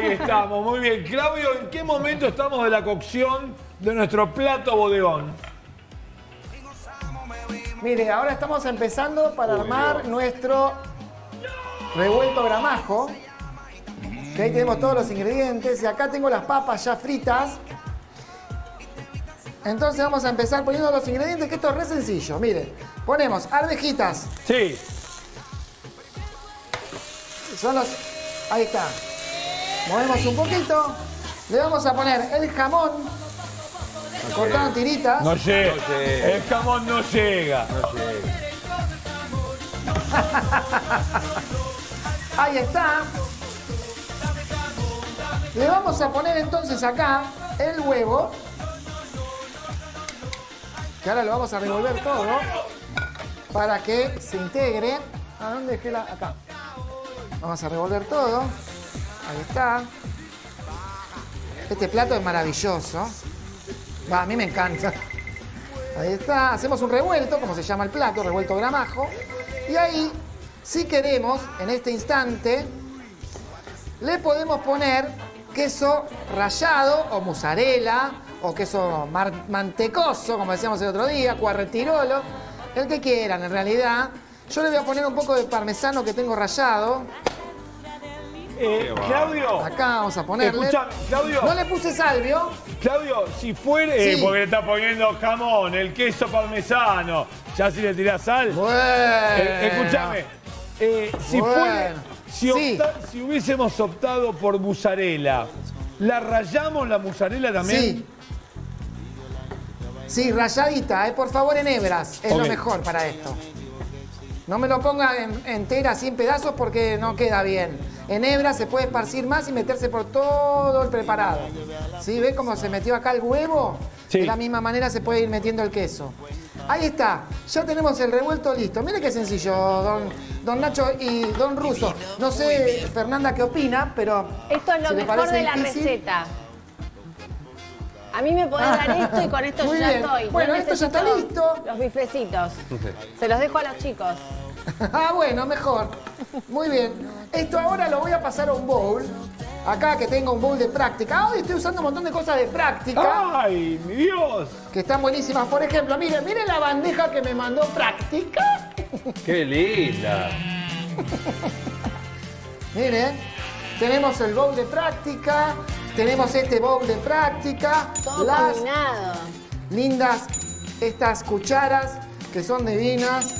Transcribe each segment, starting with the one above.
Ahí estamos, muy bien. Claudio, ¿en qué momento estamos de la cocción de nuestro plato bodegón? Mire, ahora estamos empezando para armar nuestro revuelto gramajo. Que ahí tenemos todos los ingredientes. Y acá tengo las papas ya fritas. Entonces vamos a empezar poniendo los ingredientes, que esto es re sencillo. Mire, ponemos arvejitas. Sí. Son los... Ahí está. Movemos un poquito. Le vamos a poner el jamón. Cortado en tiritas. No llega. No llega. El jamón no llega. No llega. Ahí está. Le vamos a poner entonces acá el huevo. Que ahora lo vamos a revolver todo. Para que se integre. ¿A dónde dejé la? Acá. Vamos a revolver todo. Ahí está. Este plato es maravilloso. Va, a mí me encanta. Ahí está. Hacemos un revuelto, como se llama el plato, revuelto gramajo. Y ahí, si queremos, en este instante, le podemos poner queso rallado o mozzarella o queso mantecoso, como decíamos el otro día, cuarretirolo, el que quieran en realidad. Yo le voy a poner un poco de parmesano que tengo rallado. Eh, Claudio, Acá vamos a ponerle. Escuchame, Claudio. No le puse salvio. Claudio, si fuera. eh, Sí. porque le está poniendo jamón, el queso parmesano. Ya si le tirás sal. Bueno. Eh, escúchame. eh, si Bueno. fuera. Si, Sí. opta- si hubiésemos optado por mozzarella, ¿la rayamos la mozzarella también? Sí. Sí, rayadita, eh, por favor en hebras. Es lo mejor para esto. No me lo ponga en- entera así en pedazos porque no queda bien. En hebras se puede esparcir más y meterse por todo el preparado. ¿Sí? ¿Ves cómo se metió acá el huevo? Sí. De la misma manera se puede ir metiendo el queso. Ahí está, ya tenemos el revuelto listo. Mire qué sencillo, don, don Nacho y don Russo. No sé, Fernanda, qué opina, pero. Esto es lo ¿se le mejor de la difícil? receta. A mí me podés dar esto y con esto Muy yo ya bien. estoy. No Bueno, esto ya está listo. Los bifecitos. Se los dejo a los chicos. Ah, bueno, mejor. Muy bien. Esto ahora lo voy a pasar a un bowl. Acá que tengo un bowl de práctica. Hoy estoy usando un montón de cosas de práctica ¡Ay, mi Dios! que están buenísimas. Por ejemplo, miren, miren la bandeja que me mandó práctica. ¡Qué linda! Miren, tenemos el bowl de práctica, tenemos este bowl de práctica, Todo las combinado. lindas estas cucharas que son divinas.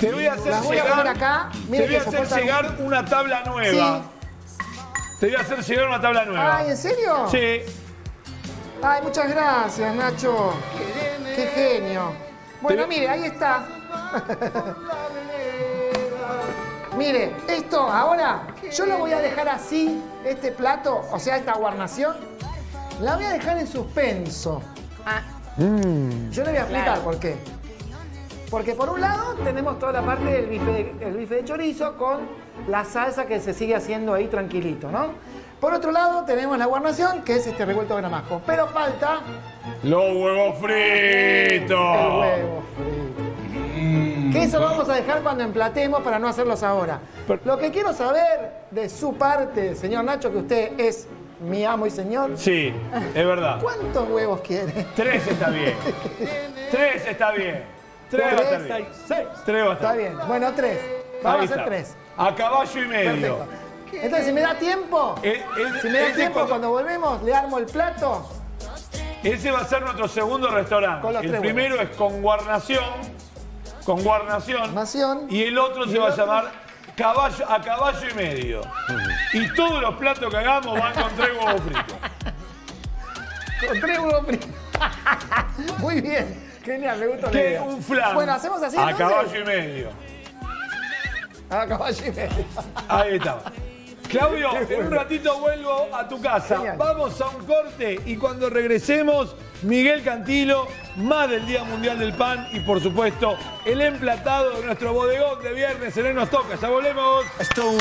Te voy a hacer Las voy a llegar. poner acá. Te voy a hacer llegar una tabla nueva. Te voy a hacer llegar una tabla nueva. Ay, ¿en serio? Sí. Ay, muchas gracias, Nacho. Qué genio. Bueno, Te- mire, ahí está. mire, esto ahora yo lo voy a dejar así, este plato, o sea, esta guarnación, la voy a dejar en suspenso. Ah, Yo le voy a explicar Claro. por qué. Porque por un lado tenemos toda la parte del bife de, el bife de chorizo con la salsa que se sigue haciendo ahí tranquilito, ¿no? Por otro lado tenemos la guarnación, que es este revuelto gramajo. Pero falta Los huevos fritos. el huevo frito. Que eso lo vamos a dejar cuando emplatemos para no hacerlos ahora. Lo que quiero saber de su parte, señor Nacho, que usted es mi amo y señor, Sí, es verdad. ¿cuántos huevos quiere? Tres está bien. Tres está bien. Tres va a estar bien. Tres va a Está estar bien. bien. Bueno, tres. Vamos a hacer tres. A caballo y medio. Perfecto. Entonces, si me da tiempo, si me da tiempo, cuando- cuando volvemos, le armo el plato. Ese va a ser nuestro segundo restaurante. El primero es con guarnación. Con guarnación. Nación. Y el otro se va a llamar caballo, a caballo y medio. Y todos los platos que hagamos van con tres huevos fritos. Con tres huevos fritos. Muy bien. Genial, me gusta la Que idea. un flan. Bueno, hacemos así A entonces? caballo y medio. A caballo y medio. Ahí está. Claudio, en un ratito vuelvo a tu casa. Genial. Vamos a un corte y cuando regresemos, Miguel Cantilo, más del Día Mundial del Pan y por supuesto el emplatado de nuestro bodegón de viernes en Él Nos Toca. Ya volvemos. Esto